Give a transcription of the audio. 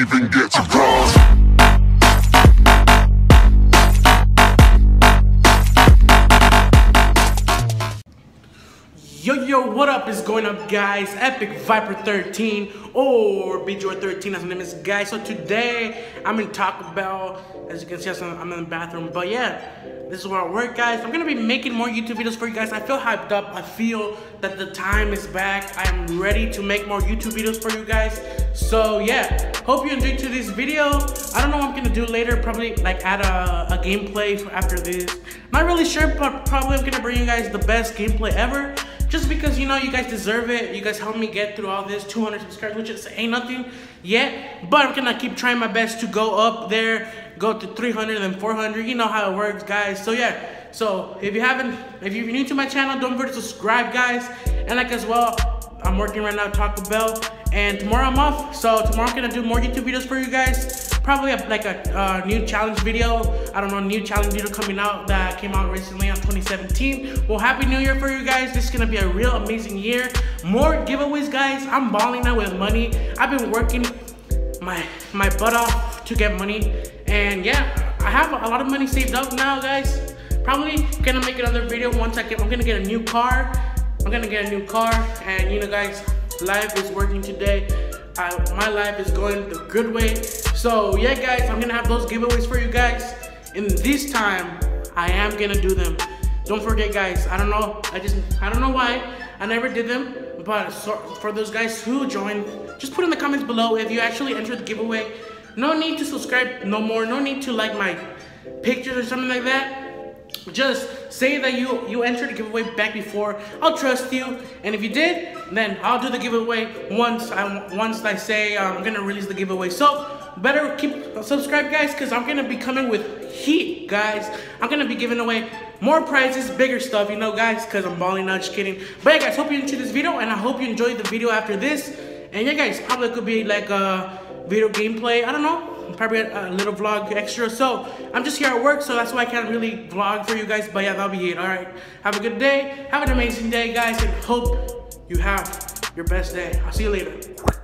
even get to cross. Yo, yo, what up is going up, guys? Epic Viper 13 or BJoy 13 as my name is, guys. So today I'm in Taco Bell. As you can see, I'm in the bathroom. But yeah, this is where I work, guys. I'm gonna be making more YouTube videos for you guys. I feel hyped up. I feel that the time is back. I am ready to make more YouTube videos for you guys. So yeah, hope you enjoyed today's video. I don't know what I'm gonna do later. Probably like add a, a gameplay after this. Not really sure, but probably I'm gonna bring you guys the best gameplay ever just because you know you guys deserve it. You guys helped me get through all this 200 subscribers, which is ain't nothing yet. But I'm gonna keep trying my best to go up there, go to 300 and 400. You know how it works, guys. So yeah. So if you haven't, if you're new to my channel, don't forget to subscribe, guys. And like as well, I'm working right now Taco Bell, and tomorrow I'm off. So tomorrow I'm gonna do more YouTube videos for you guys probably a, like a uh, new challenge video. I don't know, new challenge video coming out that came out recently on 2017. Well, happy new year for you guys. This is gonna be a real amazing year. More giveaways, guys. I'm balling now with money. I've been working my my butt off to get money, and yeah, I have a lot of money saved up now, guys. Probably gonna make another video once I get. I'm gonna get a new car. I'm gonna get a new car, and you know, guys, life is working today. I, my life is going the good way. So yeah, guys, I'm gonna have those giveaways for you guys. And this time, I am gonna do them. Don't forget, guys. I don't know. I just I don't know why I never did them. But so, for those guys who joined, just put in the comments below if you actually entered the giveaway. No need to subscribe no more. No need to like my pictures or something like that just say that you you entered the giveaway back before i'll trust you and if you did then i'll do the giveaway once i once i say um, i'm gonna release the giveaway so better keep subscribe guys because i'm gonna be coming with heat guys i'm gonna be giving away more prizes bigger stuff you know guys because i'm balling out just kidding but yeah guys hope you enjoyed this video and i hope you enjoyed the video after this and yeah guys probably could be like a video gameplay i don't know probably a, a, little vlog extra. So I'm just here at work, so that's why I can't really vlog for you guys. But yeah, that'll be it. All right. Have a good day. Have an amazing day, guys, and hope you have your best day. I'll see you later.